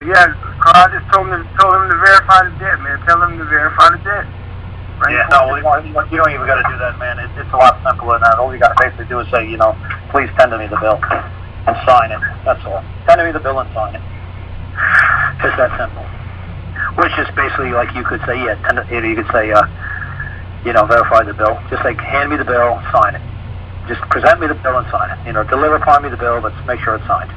Yeah, Karl just told him told him to verify the debt, man. Tell him to verify the debt. Right Yeah, no, we you don't even gotta do that, man. It, it's a lot simpler than that. All you gotta basically do is say, you know, please tender me the bill and sign it. That's all. Tender me the bill and sign it. It's that simple. Which is basically like you could say, yeah, tender, you you could say, uh, you know, verify the bill. Just like, hand me the bill, sign it. Just present me the bill and sign it. You know, deliver upon me the bill, but make sure it's signed.